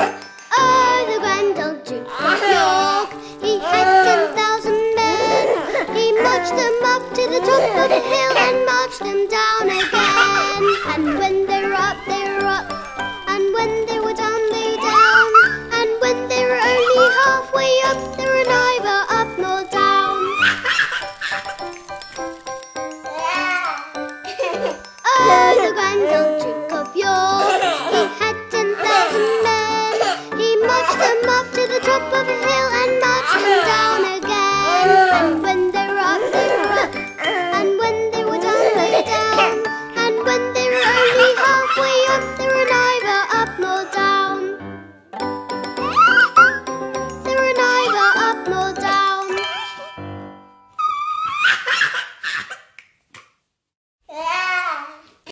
Oh, the grand old Duke of York, he had ah. ten thousand men. He marched them up to the top of the hill and marched them down again. And when they were up, they were up. And when they were down, they were down. And when they were only halfway up, they up nor down. Oh, the grand old Duke up, up down. There were neither up nor down.